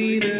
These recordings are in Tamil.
see the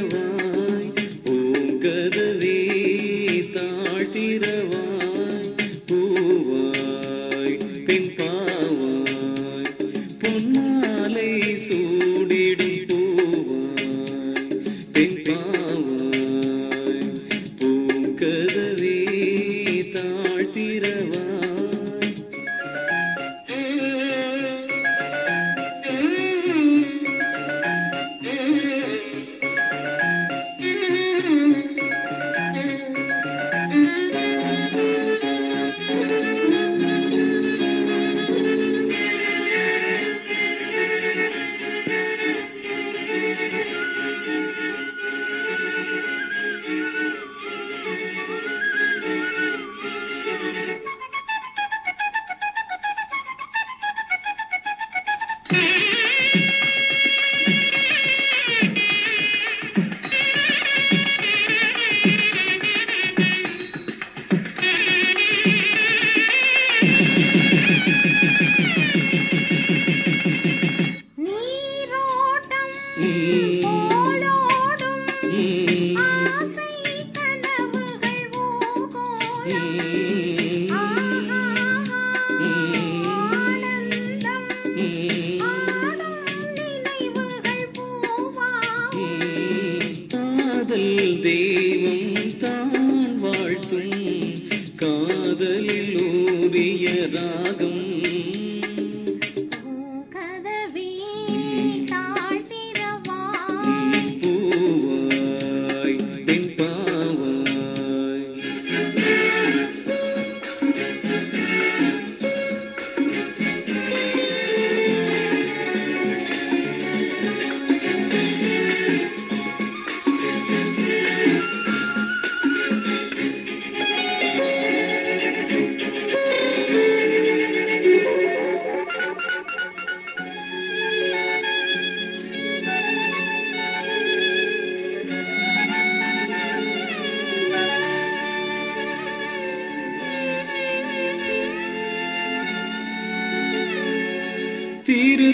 திரு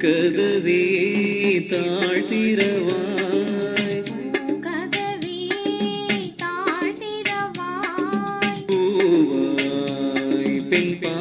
பூங்கதவே தாழ்த்திரவாய். கதவே தாழ்த்திரவாய். பூவாய் பெண் பா